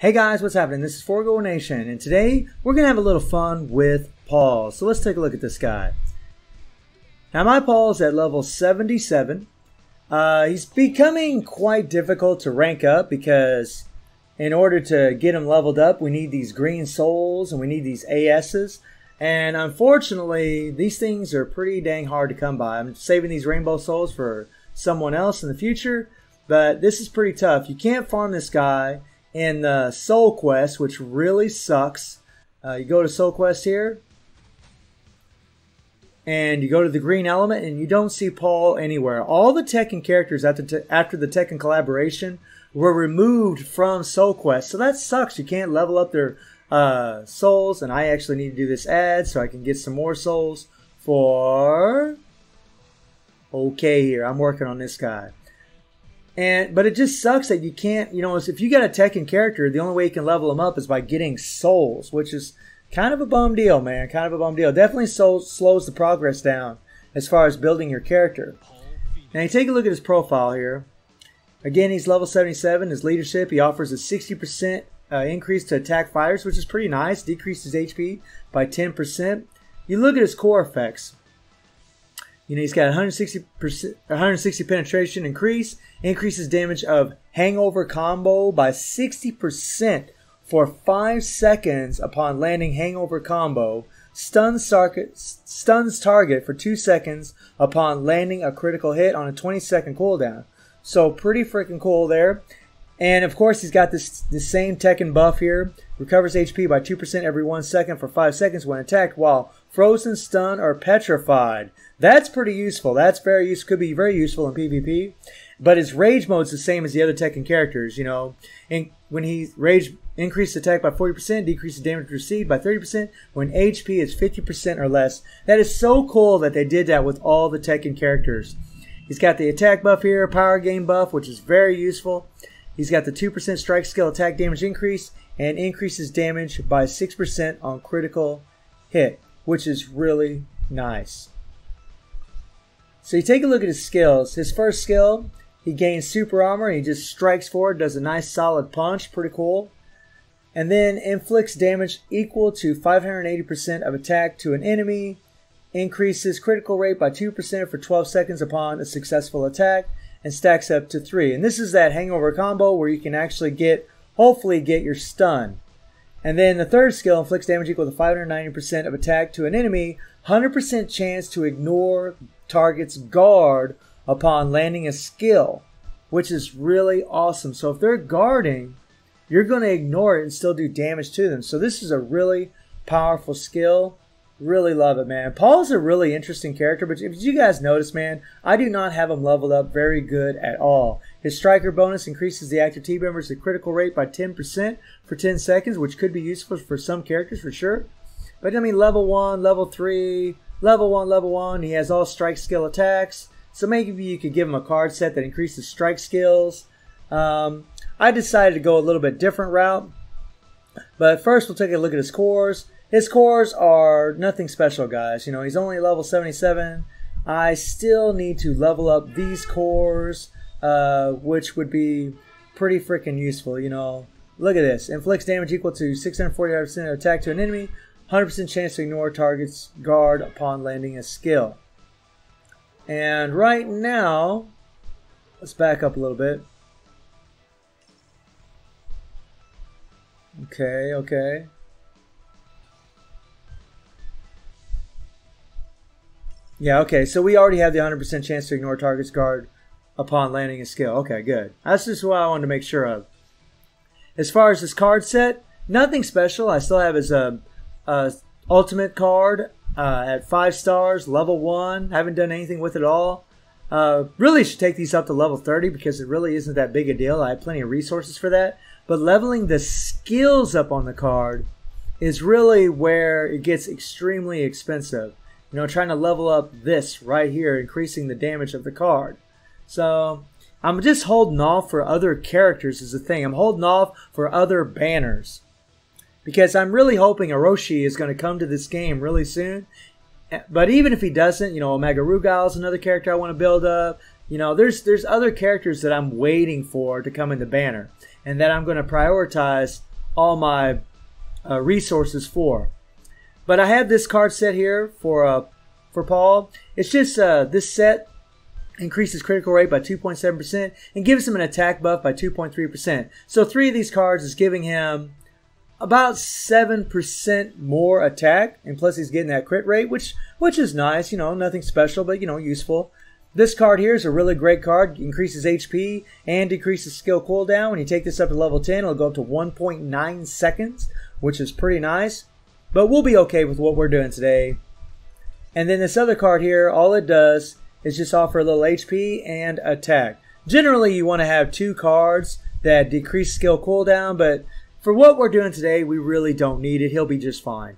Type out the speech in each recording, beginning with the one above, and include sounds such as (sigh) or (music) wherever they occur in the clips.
Hey guys, what's happening? This is Forgo Nation, and today we're going to have a little fun with Paul. So let's take a look at this guy. Now my Paul's at level 77. Uh, he's becoming quite difficult to rank up because in order to get him leveled up, we need these green souls and we need these ASs. And unfortunately, these things are pretty dang hard to come by. I'm saving these rainbow souls for someone else in the future, but this is pretty tough. You can't farm this guy in the Soul Quest, which really sucks. Uh, you go to Soul Quest here, and you go to the green element, and you don't see Paul anywhere. All the Tekken characters after, te- after the Tekken collaboration were removed from Soul Quest, so that sucks. You can't level up their uh, souls, and I actually need to do this ad so I can get some more souls for. Okay, here I'm working on this guy. And but it just sucks that you can't, you know, if you got a Tekken character, the only way you can level them up is by getting souls, which is kind of a bum deal, man. Kind of a bum deal. Definitely so, slows the progress down as far as building your character. Now you take a look at his profile here. Again, he's level 77. His leadership, he offers a 60% uh, increase to attack fighters, which is pretty nice. Decreases HP by 10%. You look at his core effects. You know, he's got 160 160 penetration increase, increases damage of hangover combo by 60% for 5 seconds upon landing hangover combo, stuns target, stuns target for 2 seconds upon landing a critical hit on a 20 second cooldown. So pretty freaking cool there. And of course, he's got this the same Tekken buff here. Recovers HP by 2% every 1 second for 5 seconds when attacked while frozen, stunned, or petrified. That's pretty useful. That's very useful. Could be very useful in PvP. But his rage mode's the same as the other Tekken characters, you know. And when he rage increases attack by 40%, decreases damage received by 30% when HP is 50% or less. That is so cool that they did that with all the Tekken characters. He's got the attack buff here, power gain buff, which is very useful. He's got the 2% strike skill attack damage increase and increases damage by 6% on critical hit, which is really nice. So you take a look at his skills. His first skill, he gains super armor. And he just strikes forward, does a nice solid punch. Pretty cool. And then inflicts damage equal to 580% of attack to an enemy. Increases critical rate by 2% for 12 seconds upon a successful attack and stacks up to three. And this is that hangover combo where you can actually get, hopefully, get your stun. And then the third skill inflicts damage equal to 590% of attack to an enemy, 100% chance to ignore target's guard upon landing a skill, which is really awesome. So if they're guarding, you're going to ignore it and still do damage to them. So this is a really powerful skill. Really love it, man. Paul's a really interesting character, but if you guys notice, man, I do not have him leveled up very good at all. His striker bonus increases the active team members' critical rate by 10% for 10 seconds, which could be useful for some characters for sure. But I mean, level 1, level 3, level 1, level 1, he has all strike skill attacks. So maybe you could give him a card set that increases strike skills. Um, I decided to go a little bit different route. But first, we'll take a look at his cores. His cores are nothing special, guys. You know, he's only level 77. I still need to level up these cores, uh, which would be pretty freaking useful. You know, look at this. Inflicts damage equal to 645% of attack to an enemy. 100% chance to ignore target's guard upon landing a skill. And right now, let's back up a little bit. Okay, okay. Yeah, okay. So we already have the 100% chance to ignore target's guard upon landing a skill. Okay, good. That's just what I wanted to make sure of. As far as this card set, nothing special. I still have his uh, uh, ultimate card uh, at five stars, level one. Haven't done anything with it all. Uh, really should take these up to level 30 because it really isn't that big a deal. I have plenty of resources for that. But leveling the skills up on the card is really where it gets extremely expensive you know, trying to level up this right here, increasing the damage of the card. So I'm just holding off for other characters is the thing. I'm holding off for other banners. Because I'm really hoping Orochi is going to come to this game really soon. But even if he doesn't, you know, Omega Rugal is another character I want to build up. You know, there's there's other characters that I'm waiting for to come in the banner. And that I'm going to prioritize all my uh, resources for. But I have this card set here for uh, for Paul. It's just uh, this set increases critical rate by 2.7% and gives him an attack buff by 2.3%. So three of these cards is giving him about 7% more attack and plus he's getting that crit rate which which is nice, you know, nothing special but you know, useful. This card here is a really great card. Increases HP and decreases skill cooldown. When you take this up to level 10, it'll go up to 1.9 seconds, which is pretty nice. But we'll be okay with what we're doing today. And then this other card here, all it does is just offer a little HP and attack. Generally, you want to have two cards that decrease skill cooldown, but for what we're doing today, we really don't need it. He'll be just fine.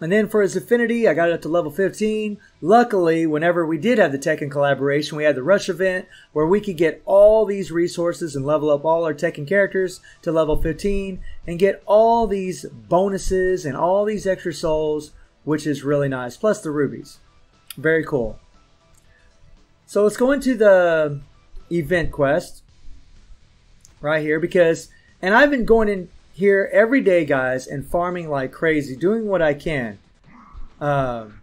And then for his affinity, I got it up to level 15. Luckily, whenever we did have the Tekken collaboration, we had the Rush event where we could get all these resources and level up all our Tekken characters to level 15 and get all these bonuses and all these extra souls, which is really nice. Plus the rubies. Very cool. So let's go into the event quest right here because, and I've been going in here every day, guys, and farming like crazy, doing what I can. Um,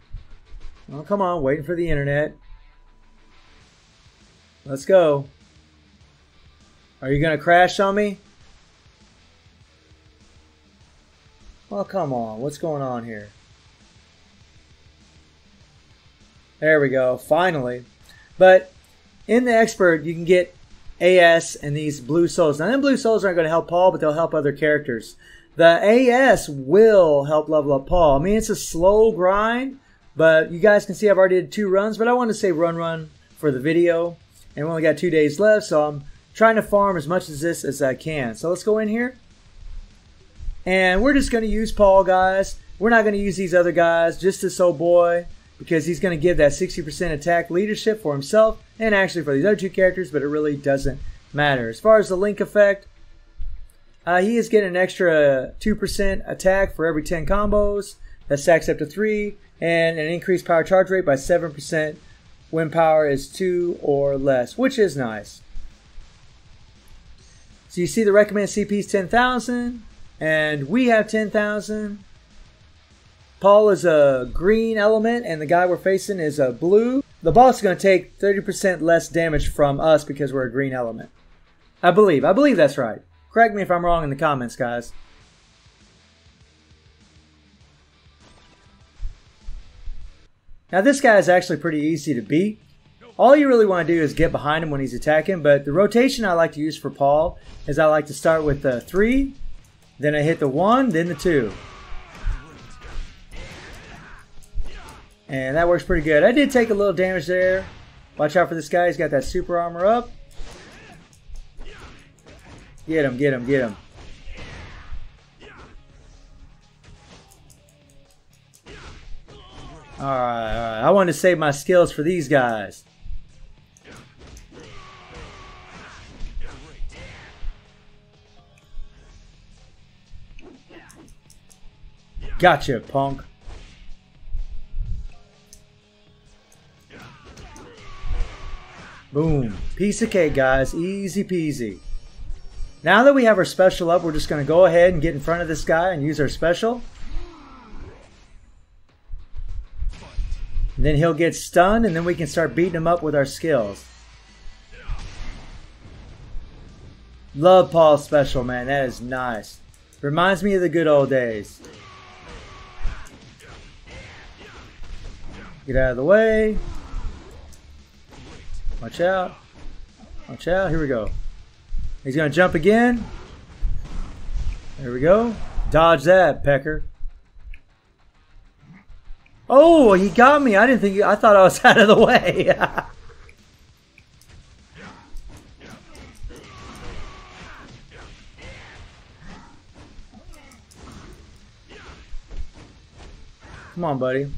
well, come on, waiting for the internet. Let's go. Are you going to crash on me? Well, come on. What's going on here? There we go. Finally. But in the expert, you can get AS and these blue souls. Now, them blue souls aren't going to help Paul, but they'll help other characters. The AS will help level up Paul. I mean, it's a slow grind, but you guys can see I've already did two runs, but I want to say run run for the video. And we only got two days left, so I'm trying to farm as much as this as I can. So let's go in here. And we're just going to use Paul, guys. We're not going to use these other guys, just this old boy because he's going to give that 60% attack leadership for himself and actually for these other two characters, but it really doesn't matter. As far as the link effect, uh, he is getting an extra 2% attack for every 10 combos. That stacks up to 3, and an increased power charge rate by 7% when power is 2 or less, which is nice. So you see the recommended CP is 10,000, and we have 10,000. Paul is a green element, and the guy we're facing is a blue. The boss is going to take 30% less damage from us because we're a green element. I believe. I believe that's right. Correct me if I'm wrong in the comments, guys. Now this guy is actually pretty easy to beat. All you really want to do is get behind him when he's attacking, but the rotation I like to use for Paul is I like to start with the 3, then I hit the 1, then the 2. And that works pretty good. I did take a little damage there. Watch out for this guy. He's got that super armor up. Get him, get him, get him. Alright, alright. I want to save my skills for these guys. Gotcha, punk. Boom. Piece of cake, guys. Easy peasy. Now that we have our special up, we're just going to go ahead and get in front of this guy and use our special. And then he'll get stunned, and then we can start beating him up with our skills. Love Paul's special, man. That is nice. Reminds me of the good old days. Get out of the way. Watch out. Watch out. Here we go. He's going to jump again. There we go. Dodge that, Pecker. Oh, he got me. I didn't think. I thought I was (laughs) out of the way. Come on, buddy.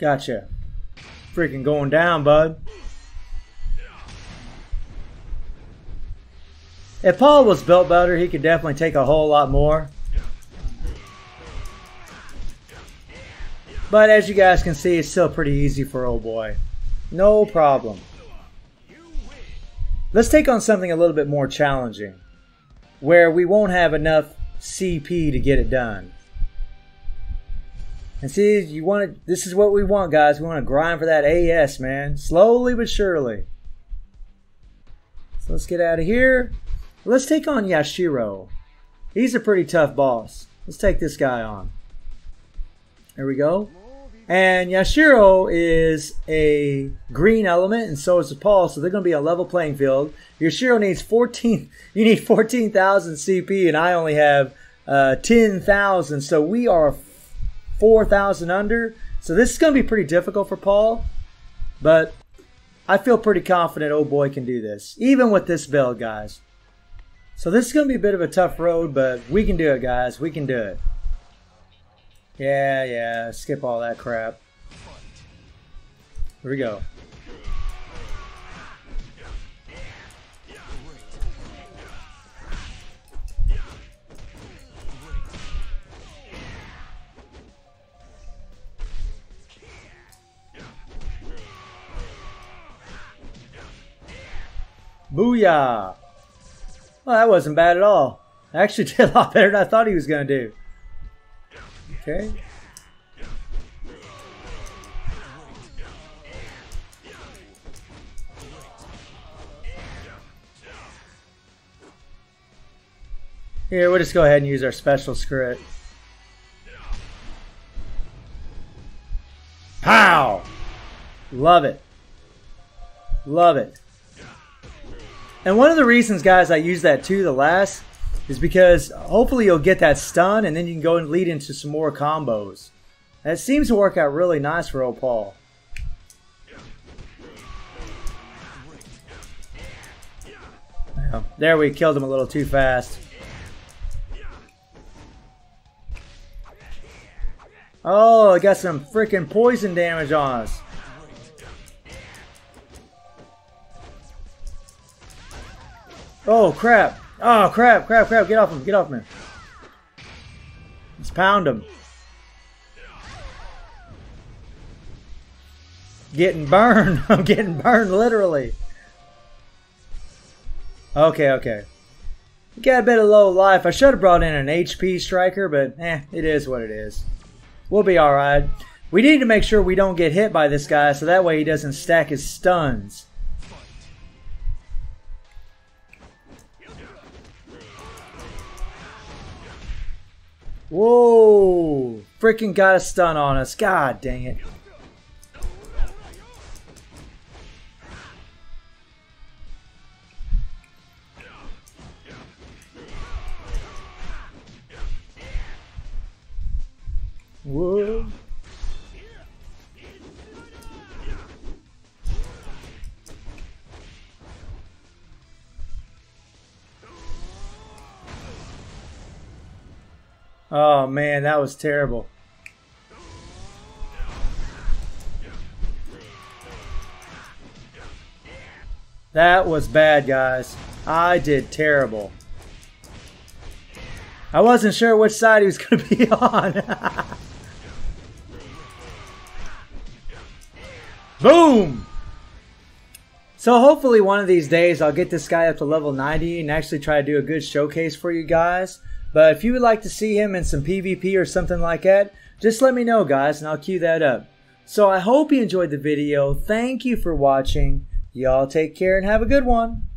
Gotcha. Freaking going down, bud. If Paul was built better, he could definitely take a whole lot more. But as you guys can see, it's still pretty easy for old boy. No problem. Let's take on something a little bit more challenging, where we won't have enough CP to get it done. And see, you want to, this is what we want, guys. We want to grind for that AS, man. Slowly but surely. So let's get out of here. Let's take on Yashiro. He's a pretty tough boss. Let's take this guy on. There we go. And Yashiro is a green element, and so is Paul, so they're going to be a level playing field. Yashiro needs 14, (laughs) you need 14,000 CP, and I only have uh, 10,000, so we are 4,000 under. So this is going to be pretty difficult for Paul, but I feel pretty confident old boy can do this, even with this build, guys. So this is going to be a bit of a tough road, but we can do it, guys. We can do it. Yeah, yeah, skip all that crap. Here we go. Booyah! Well, that wasn't bad at all. I actually (laughs) did a lot better than I thought he was going to do. Okay. Here, we'll just go ahead and use our special script. Pow! Love it. Love it. And one of the reasons, guys, I use that too, the last, is because hopefully you'll get that stun and then you can go and lead into some more combos. That seems to work out really nice for old Paul. There we killed him a little too fast. Oh, I got some freaking poison damage on us. Oh, crap. Oh, crap, crap, crap. Get off him. Get off him. Let's pound him. Getting burned. (laughs) I'm getting burned, literally. Okay, okay. Got a bit of low life. I should have brought in an HP striker, but eh, it is what it is. We'll be alright. We need to make sure we don't get hit by this guy so that way he doesn't stack his stuns. Whoa! Freaking got a stun on us. God dang it. Whoa. Oh man, that was terrible. That was bad, guys. I did terrible. I wasn't sure which side he was going to be (laughs) on. (laughs) Boom! So hopefully one of these days I'll get this guy up to level 90 and actually try to do a good showcase for you guys. But if you would like to see him in some PvP or something like that, just let me know guys and I'll cue that up. So I hope you enjoyed the video. Thank you for watching. Y'all take care and have a good one.